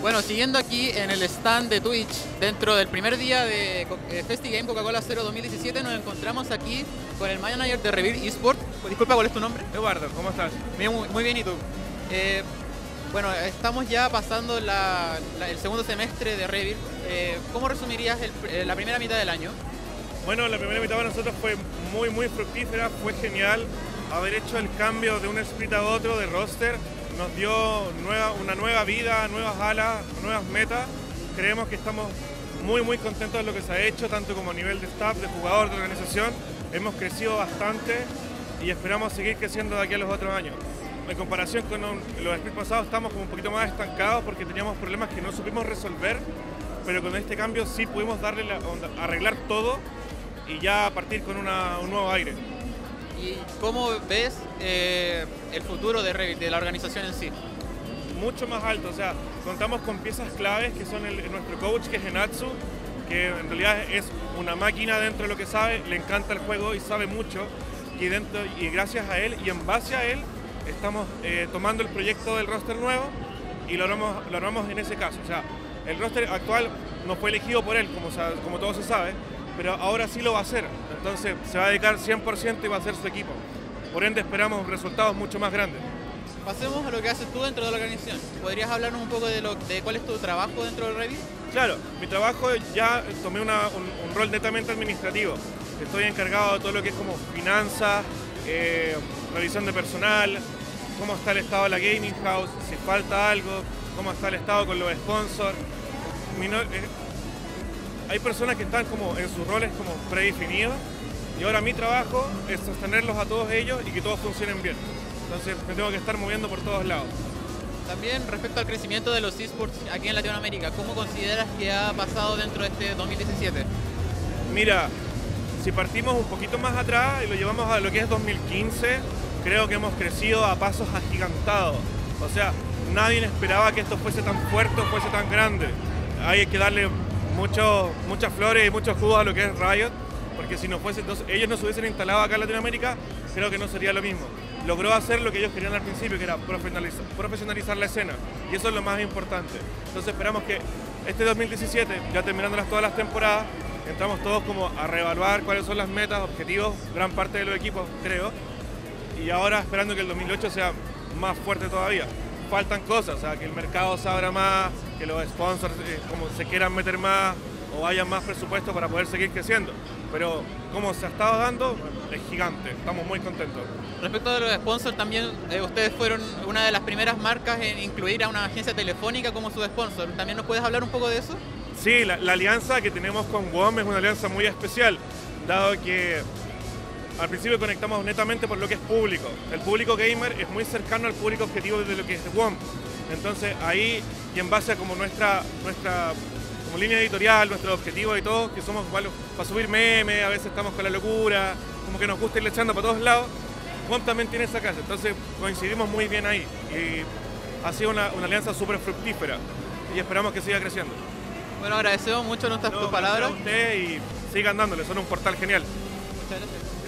Bueno, siguiendo aquí en el stand de Twitch, dentro del primer día de eh, FestiGame Coca-Cola 0 2017, nos encontramos aquí con el manager de Revir Esports. Disculpa, ¿cuál es tu nombre? Eduardo, ¿cómo estás? Muy, bien, ¿y tú? Eh, bueno, estamos ya pasando el segundo semestre de Revir. Eh, ¿Cómo resumirías la primera mitad del año? Bueno, la primera mitad para nosotros fue muy, muy fructífera, fue genial haber hecho el cambio de un split a otro de roster nos dio una nueva vida, nuevas alas, nuevas metas. Creemos que estamos muy muy contentos de lo que se ha hecho, tanto como a nivel de staff, de jugador, de organización. Hemos crecido bastante y esperamos seguir creciendo de aquí a los otros años. En comparación con los splits pasados estamos como un poquito más estancados porque teníamos problemas que no supimos resolver, pero con este cambio sí pudimos darle la, arreglar todo y ya partir con un nuevo aire. ¿Y cómo ves eh, el futuro de de la organización en sí? Mucho más alto, o sea, contamos con piezas claves que son nuestro coach que es Genatsu, que en realidad es una máquina dentro de lo que sabe, le encanta el juego y sabe mucho, y, dentro, y gracias a él y en base a él estamos eh, tomando el proyecto del roster nuevo y lo armamos, lo armamos en ese caso. O sea, el roster actual no fue elegido por él, como, como todo se sabe, pero ahora sí lo va a hacer. Entonces se va a dedicar 100% y va a ser su equipo. Por ende esperamos resultados mucho más grandes. Pasemos a lo que haces tú dentro de la organización. ¿Podrías hablarnos un poco de, lo, de cuál es tu trabajo dentro del Revit? Claro, mi trabajo ya tomé un, rol netamente administrativo. Estoy encargado de todo lo que es como finanzas, eh, revisión de personal, cómo está el estado de la gaming house, si falta algo, cómo está el estado con los sponsors. Eh, hay personas que están como en sus roles como predefinidos y ahora mi trabajo es sostenerlos a todos ellos y que todos funcionen bien. Entonces me tengo que estar moviendo por todos lados. También respecto al crecimiento de los esports aquí en Latinoamérica, ¿cómo consideras que ha pasado dentro de este 2017? Mira, si partimos un poquito más atrás y lo llevamos a lo que es 2015, creo que hemos crecido a pasos agigantados. O sea, nadie esperaba que esto fuese tan fuerte o fuese tan grande. Hay que darle muchas flores y muchos jugos a lo que es Riot, porque si no fuese, entonces, ellos no se hubiesen instalado acá en Latinoamérica, creo que no sería lo mismo. Logró hacer lo que ellos querían al principio, que era profesionalizar, profesionalizar la escena, y eso es lo más importante. Entonces esperamos que este 2017, ya terminando todas las temporadas, entramos todos como a reevaluar cuáles son las metas, objetivos, gran parte de los equipos, creo, y ahora esperando que el 2008 sea más fuerte todavía faltan cosas, o sea, que el mercado se abra más, que los sponsors eh, como se quieran meter más o haya más presupuesto para poder seguir creciendo. Pero como se ha estado dando, es gigante, estamos muy contentos. Respecto a los sponsors, también eh, ustedes fueron una de las primeras marcas en incluir a una agencia telefónica como su sponsor. ¿También nos puedes hablar un poco de eso? Sí, la, la alianza que tenemos con WOM es una alianza muy especial, dado que al principio conectamos netamente por lo que es público. El público gamer es muy cercano al público objetivo de lo que es WOM. Entonces ahí, y en base a como nuestra, nuestra como línea editorial, nuestro objetivo y todo, que somos para subir memes, a veces estamos con la locura, como que nos gusta ir echando para todos lados, WOM también tiene esa casa. Entonces coincidimos muy bien ahí. Y ha sido una, alianza súper fructífera y esperamos que siga creciendo. Bueno, agradecemos mucho nuestras palabras. A usted y sigan dándole, son un portal genial. Muchas gracias.